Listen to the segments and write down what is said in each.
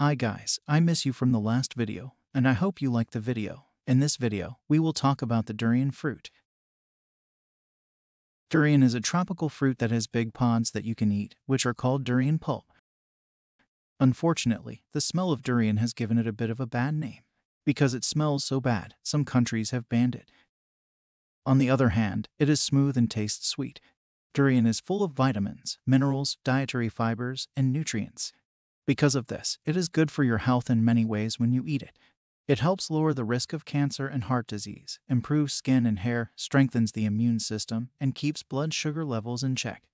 Hi guys, I miss you from the last video, and I hope you liked the video. In this video, we will talk about the durian fruit. Durian is a tropical fruit that has big pods that you can eat, which are called durian pulp. Unfortunately, the smell of durian has given it a bit of a bad name. Because it smells so bad, some countries have banned it. On the other hand, it is smooth and tastes sweet. Durian is full of vitamins, minerals, dietary fibers, and nutrients. Because of this, it is good for your health in many ways when you eat it. It helps lower the risk of cancer and heart disease, improves skin and hair, strengthens the immune system, and keeps blood sugar levels in check.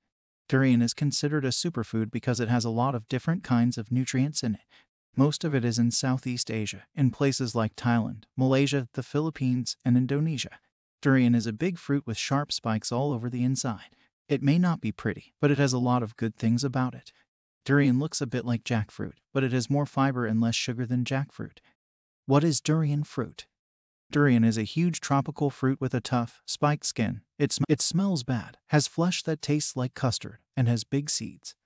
Durian is considered a superfood because it has a lot of different kinds of nutrients in it. Most of it is in Southeast Asia, in places like Thailand, Malaysia, the Philippines, and Indonesia. Durian is a big fruit with sharp spikes all over the inside. It may not be pretty, but it has a lot of good things about it. Durian looks a bit like jackfruit, but it has more fiber and less sugar than jackfruit. What is durian fruit? Durian is a huge tropical fruit with a tough, spiked skin. It, sm it smells bad, has flesh that tastes like custard, and has big seeds.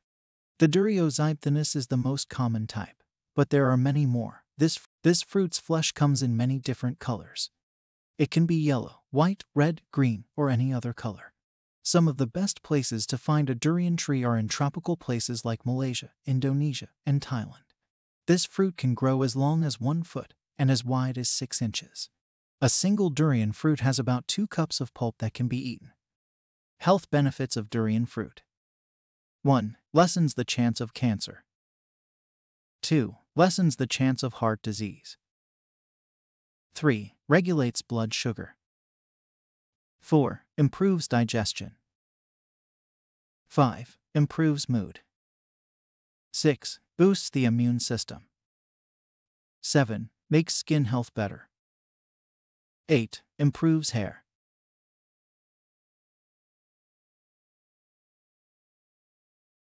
The Durio zibethinus is the most common type, but there are many more. This, this fruit's flesh comes in many different colors. It can be yellow, white, red, green, or any other color. Some of the best places to find a durian tree are in tropical places like Malaysia, Indonesia, and Thailand. This fruit can grow as long as one foot and as wide as six inches. A single durian fruit has about two cups of pulp that can be eaten. Health benefits of durian fruit 1. Lessens the chance of cancer. 2. Lessens the chance of heart disease. 3. Regulates blood sugar. 4. Improves digestion. 5. Improves mood. 6. Boosts the immune system. 7. Makes skin health better. 8. Improves hair.